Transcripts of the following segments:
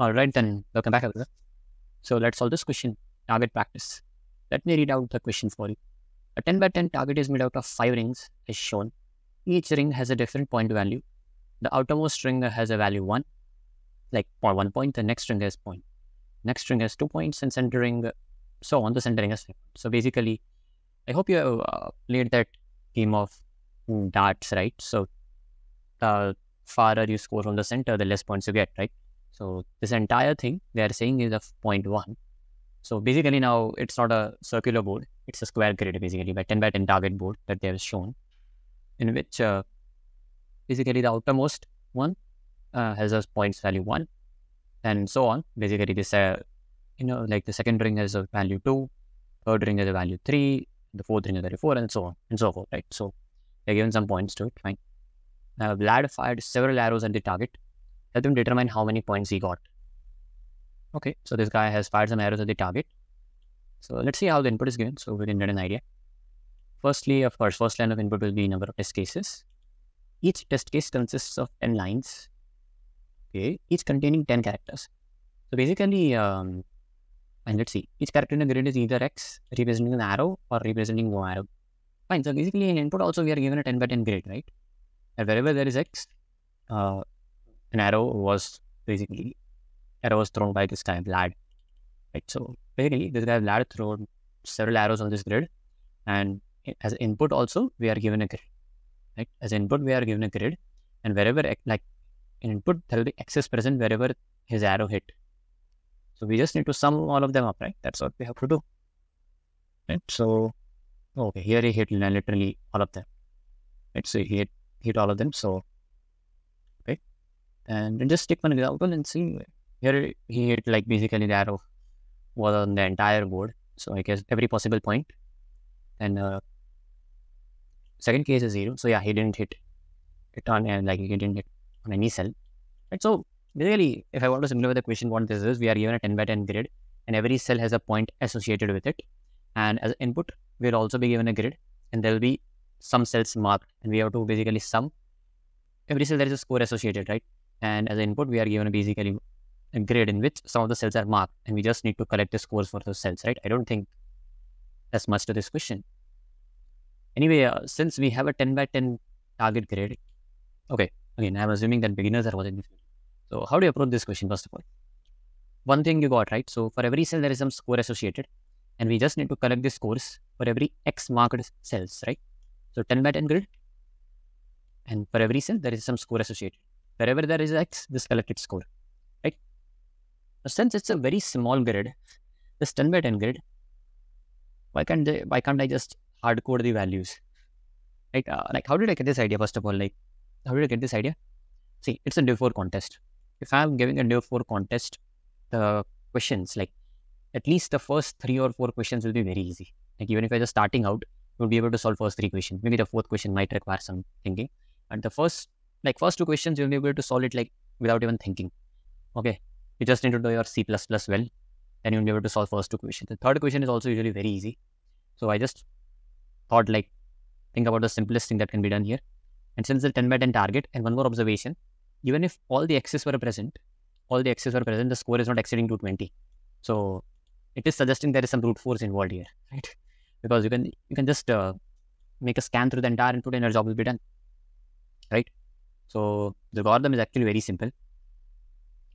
All right, then welcome back, everyone. So let's solve this question. Target practice. Let me read out the question for you. A 10 by 10 target is made out of five rings, as shown. Each ring has a different point value. The outermost ring has a value one, like one point. The next ring has point. Next ring has two points, and centering, so on. The centering has three. So basically, I hope you have uh, played that game of darts, right? So the farther you score from the center, the less points you get, right? So this entire thing they are saying is of 0.1. So basically now it's not a circular board, it's a square grid basically by 10 by 10 target board that they have shown in which uh, basically the outermost one uh, has a points value 1 and so on. Basically this, uh, you know, like the second ring has a value 2, third ring has a value 3, the fourth ring has a value 4 and so on and so forth, right? So they're given some points to it, fine. Now Vlad fired several arrows at the target let them determine how many points he got. Okay, so this guy has fired some arrows at the target. So let's see how the input is given so we can get an idea. Firstly, of course, first line of input will be number of test cases. Each test case consists of 10 lines, okay, each containing 10 characters. So basically, um, and let's see, each character in the grid is either X representing an arrow or representing no arrow. Fine, so basically in input also we are given a 10 by 10 grid, right? And wherever there is X, uh, an arrow was basically arrow was thrown by this guy Vlad. Right. So basically this guy Vlad thrown several arrows on this grid and as input also we are given a grid. Right. As input we are given a grid and wherever like in input there will be excess present wherever his arrow hit. So we just need to sum all of them up, right? That's what we have to do. Right. So okay, here he hit literally all of them. Right. So he hit hit all of them. So and just take one example and see here he hit like basically the arrow was on the entire board. So I guess every possible point. And uh, second case is zero. So yeah, he didn't hit it on and like he didn't hit on any cell. Right. So basically, if I want to simplify the question, what this is, we are given a 10 by 10 grid and every cell has a point associated with it. And as input, we'll also be given a grid and there will be some cells marked and we have to basically sum every cell there is a score associated, right? And as an input, we are given a basically a grid in which some of the cells are marked, and we just need to collect the scores for those cells, right? I don't think that's much to this question. Anyway, uh, since we have a 10 by 10 target grid, okay, again, I'm assuming that beginners are watching this. So, how do you approach this question, first of all? One thing you got, right? So, for every cell, there is some score associated, and we just need to collect the scores for every X marked cells, right? So, 10 by 10 grid, and for every cell, there is some score associated. Wherever there is X, this collected score, right? Since it's a very small grid, this 10 by 10 grid, why can't they, why can't I just hard code the values? Like, uh, like how did I get this idea? First of all, like, how did I get this idea? See, it's a div 4 contest. If I'm giving a div 4 contest, the questions, like, at least the first three or four questions will be very easy. Like, even if I'm just starting out, you'll be able to solve first three questions. Maybe the fourth question might require some thinking. And the first like first two questions you'll be able to solve it like without even thinking. Okay? You just need to know your c++ well and you'll be able to solve first two questions. The third question is also usually very easy. So i just thought like think about the simplest thing that can be done here. And since the 10 by 10 target and one more observation even if all the x's were present all the x's were present the score is not exceeding 220 so it is suggesting there is some brute force involved here right? Because you can you can just uh, make a scan through the entire input and your job will be done right so the algorithm is actually very simple.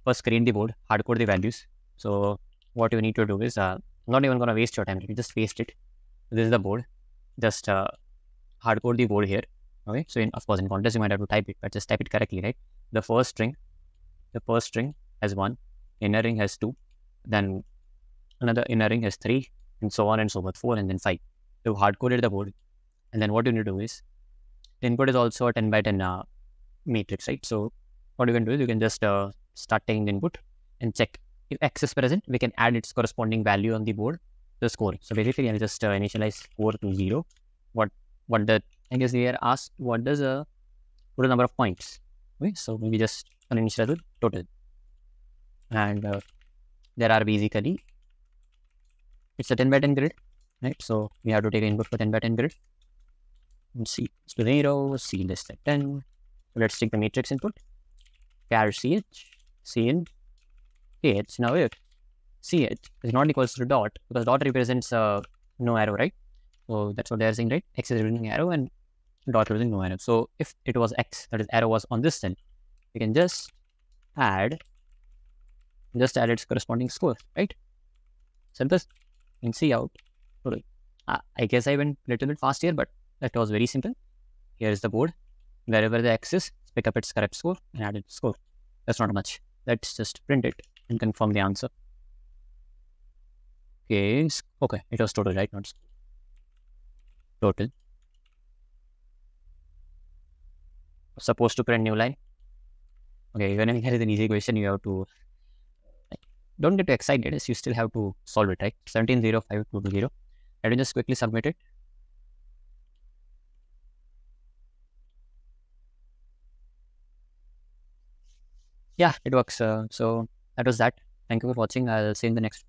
First, screen the board, hardcode the values. So what you need to do is, uh, not even to waste your time. You just paste it. This is the board. Just uh, hardcode the board here. Okay. So in, of course, in contest you might have to type it, but just type it correctly, right? The first string, the first string has one, inner ring has two, then another inner ring has three, and so on and so forth, four and then five. You hard coded the board, and then what you need to do is, the input is also a 10 by 10 uh, matrix, right? So what you can do is you can just uh, start taking input and check if x is present, we can add its corresponding value on the board, the score. So basically, I'll just uh, initialize score to zero. What what the I guess they are asked what does a uh, what the number of points? Okay, so maybe just an initialize total, and uh, there are basically it's a 10 by 10 grid, right? So we have to take input for 10 by 10 grid. And C is to 0, see less than 10, Let's take the matrix input. Char ch, cin, ch. Now if ch is not equals to dot because dot represents uh, no arrow, right? So that's what they're saying, right? X is representing arrow and dot representing no arrow. So if it was X, that is arrow was on this cell, we can just add, just add its corresponding score, right? Simple and cout. I guess I went a little bit fast here, but that was very simple. Here is the board. Wherever the X is, pick up its correct score and add its score. That's not much. Let's just print it and confirm the answer. Okay, okay, it was total, right? Not total. Supposed to print new line. Okay, if it is an easy question, you have to like, don't get too excited. as You still have to solve it, right? 170520. Let me just quickly submit it. Yeah, it works. Uh, so that was that. Thank you for watching. I'll see you in the next.